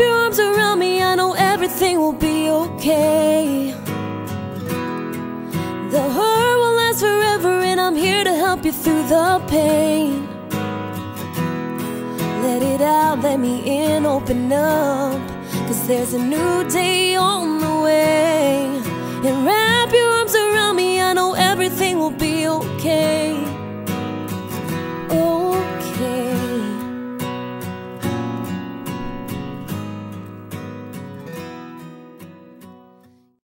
your arms around me, I know everything will be okay. The hurt will last forever, and I'm here to help you through the pain. Let it out, let me in, open up. Cause there's a new day on the way.